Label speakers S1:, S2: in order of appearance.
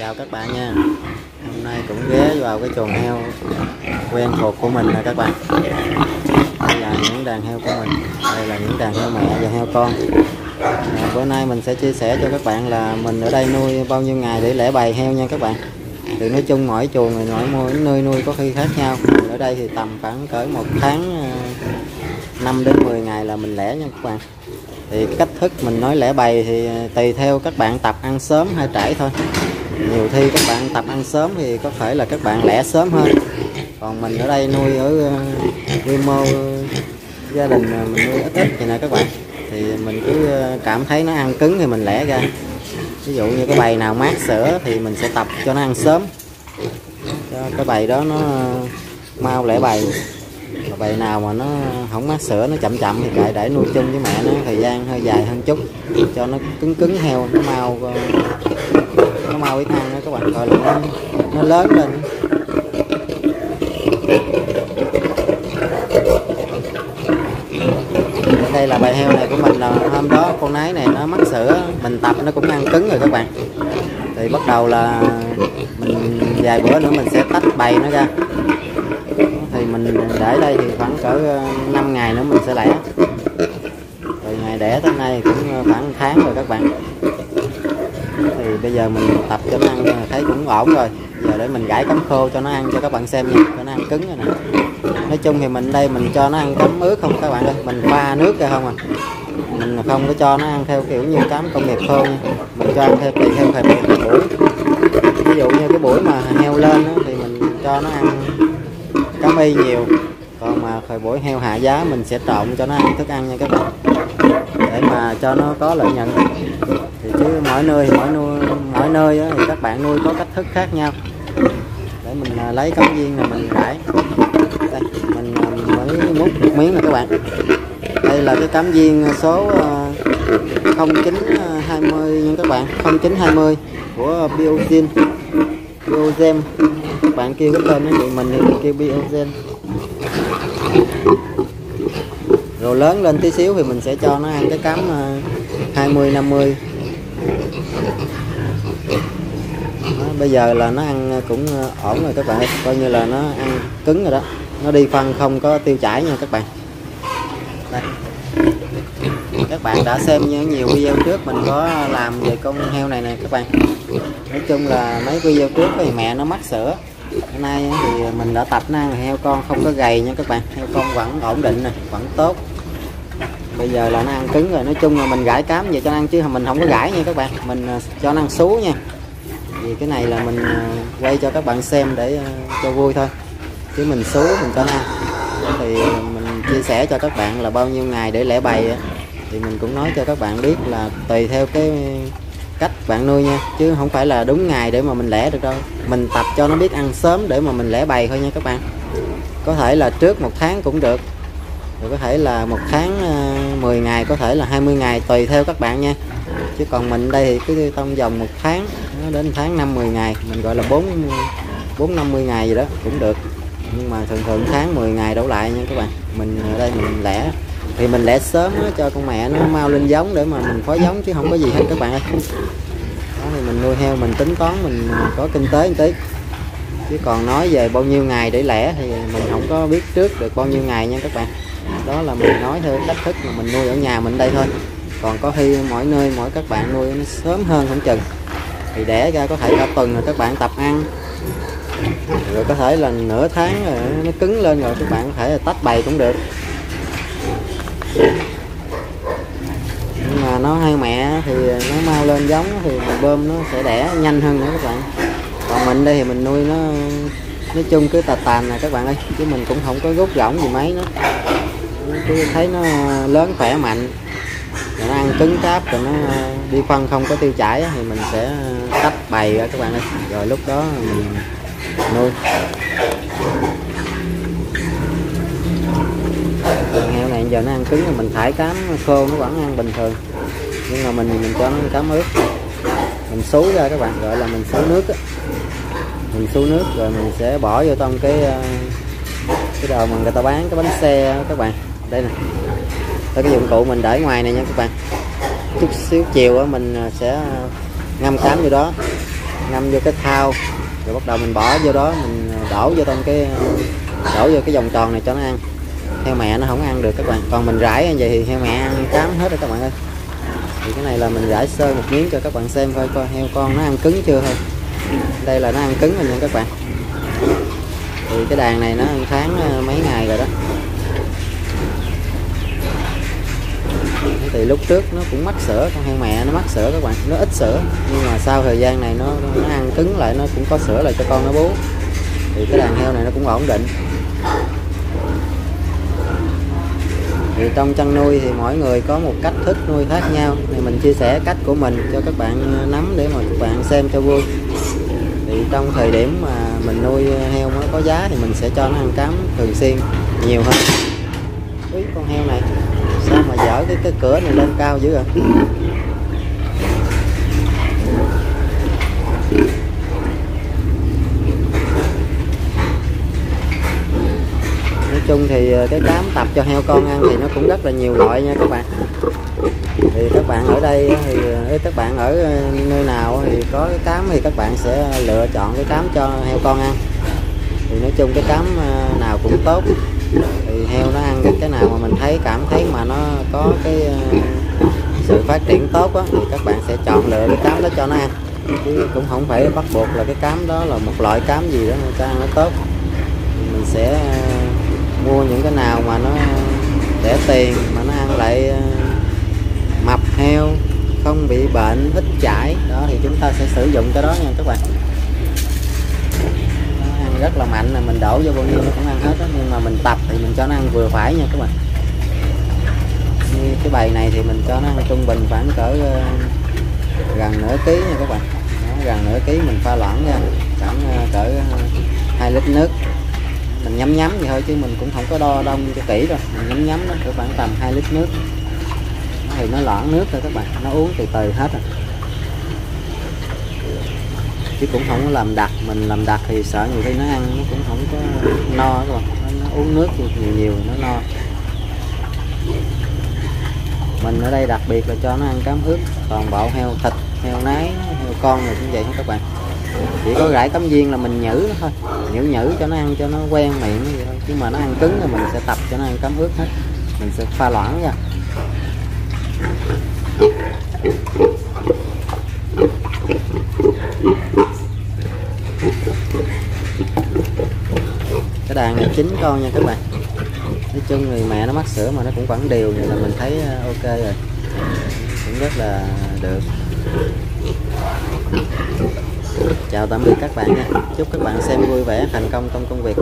S1: chào các bạn nha. Hôm nay cũng ghé vào cái chuồng heo quen thuộc của mình nè các bạn. Đây là những đàn heo của mình. Đây là những đàn heo mẹ và heo con. À, bữa nay mình sẽ chia sẻ cho các bạn là mình ở đây nuôi bao nhiêu ngày để lẻ bày heo nha các bạn. Thì nói chung mỗi chuồng thì mỗi mỗi nơi nuôi có khi khác nhau. Ở đây thì tầm khoảng cỡ một tháng à, 5 đến 10 ngày là mình lẻ nha các bạn. Thì cách thức mình nói lẻ bày thì à, tùy theo các bạn tập ăn sớm hay trễ thôi nhiều khi các bạn tập ăn sớm thì có thể là các bạn lẻ sớm hơn. Còn mình ở đây nuôi ở ờ, quy mô ờ, gia đình mình nuôi ít ít vậy nè các bạn. Thì mình cứ ờ, cảm thấy nó ăn cứng thì mình lẻ ra. Ví dụ như cái bầy nào mát sữa thì mình sẽ tập cho nó ăn sớm. Cho cái bầy đó nó mau lẻ bầy. Và bầy nào mà nó không mát sữa, nó chậm chậm thì lại để nuôi chung với mẹ nó. Thời gian hơi dài hơn chút, cho nó cứng cứng heo, nó mau ờ, cái thang ăn đó các bạn coi là nó, nó lớn lên. Đây là bài heo này của mình là hôm đó con nái này nó mắc sữa mình tập nó cũng ăn cứng rồi các bạn. Thì bắt đầu là mình vài bữa nữa mình sẽ tách bầy nó ra. Thì mình để đây thì khoảng cỡ ờ, 5 ngày nữa mình sẽ lẻ. Từ ngày đẻ tới nay cũng ờ, khoảng tháng rồi các bạn thì bây giờ mình tập cho nó ăn thấy cũng ổn rồi. Giờ để mình gãi cắm khô cho nó ăn cho các bạn xem nha cho nó ăn cứng rồi nè. Nói chung thì mình đây mình cho nó ăn cắm ướt không các bạn ơi? Mình pha nước ra không à? Mình không có cho nó ăn theo kiểu như cám công nghiệp khô nha. Mình cho ăn theo tùy theo thời buổi buổi. Ví dụ như cái buổi mà heo lên đó, thì mình cho nó ăn cám y nhiều. Còn mà thời buổi heo hạ giá mình sẽ trộn cho nó ăn thức ăn nha các bạn để mà cho nó có lợi nhuận thì chứ mỗi nơi mỗi nuôi mỗi nơi đó, thì các bạn nuôi có cách thức khác nhau. Để mình à, lấy cống viên là mình rải. Đây à, mình mới múc một miếng nè các bạn. Đây là cái cám viên số à, 0920 nha các bạn. 0920 của Biogen. Biogen. Các bạn kêu cái tên nó vậy mình thì kêu Biogen rồi lớn lên tí xíu thì mình sẽ cho nó ăn cái cám ờ, 20 50 đó, bây giờ là nó ăn cũng ờ, ổn rồi các bạn coi như là nó ăn cứng rồi đó. Nó đi phân không có tiêu chảy nha các bạn. Đây. Các bạn đã xem những nhiều video trước mình có làm về con heo này nè các bạn. Nói chung là mấy video trước thì mẹ nó mắc sữa hôm nay thì mình đã tập năng heo con không có gầy nha các bạn. Heo con vẫn ổn định nè, vẫn tốt. Bây giờ là nó ăn cứng rồi, nói chung là mình gãi cám về cho nó ăn chứ mình không có gãi nha các bạn. Mình à, cho nó ăn xú nha. Vì cái này là mình à, quay cho các bạn xem để à, cho vui thôi. Chứ mình xú mình cho nó ăn. Thì mình chia sẻ cho các bạn là bao nhiêu ngày để lẻ bày thì mình cũng nói cho các bạn biết là tùy theo cái cách bạn nuôi nha, chứ không phải là đúng ngày để mà mình lẻ được đâu. Mình tập cho nó biết ăn sớm để mà mình lẻ bày thôi nha các bạn. Có thể là trước một tháng cũng được. Rồi có thể là một tháng ờ, 10 ngày, có thể là 20 ngày, tùy theo các bạn nha. Chứ còn mình đây thì cứ trong vòng một tháng đến tháng 5 10 ngày, mình gọi là 4 4 50 ngày gì đó cũng được. Nhưng mà thường thường tháng 10 ngày đổ lại nha các bạn. Mình ở đây mình lẻ thì mình lẻ sớm đó, cho con mẹ nó mau lên giống để mà mình phối giống chứ không có gì hết các bạn ơi. Đó thì mình nuôi heo mình tính toán mình có kinh tế một tí. Chứ còn nói về bao nhiêu ngày để lẻ thì mình không có biết trước được bao nhiêu ngày nha các bạn. Đó là mình nói theo cách thức mà mình nuôi ở nhà mình đây thôi. Còn có khi mỗi nơi mỗi các bạn nuôi nó sớm hơn không chừng. Thì đẻ ra có thể cả tuần rồi các bạn tập ăn. Rồi có thể là nửa tháng rồi nó cứng lên rồi các bạn có thể là tách bày cũng được nhưng mà nó hai mẹ thì nó mau lên giống thì mình bơm nó sẽ đẻ nhanh hơn nữa các bạn. Còn mình đây thì mình nuôi nó, nói chung cứ tà tàn nè các bạn ơi, chứ mình cũng không có rút rỗng gì mấy nữa. Cứ thấy nó lớn khỏe mạnh, rồi nó ăn cứng cáp, rồi nó đi phân không có tiêu chảy thì mình sẽ tách bày ra các bạn ơi. Rồi lúc đó mình nuôi giờ nó ăn cứng rồi mình thải cám khô nó vẫn ăn bình thường. Nhưng mà mình mình cho nó cám ướt mình xú ra các bạn, gọi là mình xú nước á. Mình xú nước rồi mình sẽ bỏ vô trong cái ờ, cái đồ mà người ta bán cái bánh xe các bạn. Đây nè. Đây cái dụng cụ mình để ngoài này nha các bạn. Chút xíu chiều á, mình ờ, sẽ ngâm cám vô đó. Ngâm vô cái thao. Rồi bắt đầu mình bỏ vô đó, mình ờ, đổ vô trong cái, đổ vô cái vòng tròn này cho nó ăn heo mẹ nó không ăn được các bạn. Còn mình rải như vậy thì heo mẹ ăn cám hết rồi các bạn ơi. Thì cái này là mình rải sơ một miếng cho các bạn xem coi coi heo con nó ăn cứng chưa thôi. Đây là nó ăn cứng rồi nha các bạn. Thì cái đàn này nó ăn tháng ờ, mấy ngày rồi đó. Thì lúc trước nó cũng mắc sữa, con heo mẹ nó mắc sữa các bạn. Nó ít sữa, nhưng mà sau thời gian này nó nó ăn cứng lại, nó cũng có sữa lại cho con nó bú. Thì cái đàn heo này nó cũng ổn định. Thì trong chăn nuôi thì mỗi người có một cách thức nuôi khác nhau. Thì mình chia sẻ cách của mình cho các bạn nắm để mà các bạn xem cho vui. Thì trong thời điểm mà mình nuôi heo mới có giá thì mình sẽ cho nó ăn cám thường xuyên nhiều hơn. Úi, con heo này sao mà dở cái cái cửa này lên cao dữ vậy? Chung thì ờ, cái cám tập cho heo con ăn thì nó cũng rất là nhiều loại nha các bạn. Thì các bạn ở đây thì ờ, các bạn ở ờ, nơi nào thì có cái cám thì các bạn sẽ lựa chọn cái cám cho heo con ăn. Thì nói chung cái cám nào cũng tốt. Thì heo nó ăn cái nào mà mình thấy cảm thấy mà nó có cái sự phát triển tốt á, thì các bạn sẽ chọn lựa cái cám đó cho nó ăn. Chứ cũng không phải bắt buộc là cái cám đó là một loại cám gì đó cho ăn nó tốt. Mình sẽ tiền mà nó ăn lại ờ, mập heo không bị bệnh ít chảy. Đó thì chúng ta sẽ sử dụng cái đó nha các bạn. Nó ăn rất là mạnh là mình đổ vô bao nhiêu nó cũng ăn hết đó. nhưng mà mình tập thì mình cho nó ăn vừa phải nha các bạn. Như cái bầy này thì mình cho nó ăn trung bình khoảng cỡ ờ, gần nửa ký nha các bạn. Đó, gần nửa ký mình pha loãng ra khoảng ờ, cỡ 2 lít nước mình nhắm nhắm vậy thôi chứ mình cũng không có đo đông cho kỹ rồi mình nhắm nhắm đó khoảng tầm 2 lít nước. Thì nó loãng nước thôi các bạn. Nó uống từ từ hết rồi chứ cũng không có làm đặc. Mình làm đặc thì sợ nhiều khi nó ăn nó cũng không có no các bạn. Nó, uống nước nhiều nhiều nó no. Mình ở đây đặc biệt là cho nó ăn cám ướt toàn bộ heo thịt heo nái heo con rồi cũng vậy hết các bạn chỉ có rải cắm viên là mình nhử nó thôi. Nhử nhử cho nó ăn cho nó quen miệng vậy thôi. Chứ mà nó ăn cứng thì mình sẽ tập cho nó ăn cắm ướt hết. Mình sẽ pha loãng nha. Cái đàn này chín con nha các bạn. Nói chung thì mẹ nó mắc sữa mà nó cũng vẫn đều vậy là mình thấy ờ, ok rồi. Cũng rất là được chào tạm biệt các bạn nha. Chúc các bạn xem vui vẻ, thành công trong công việc.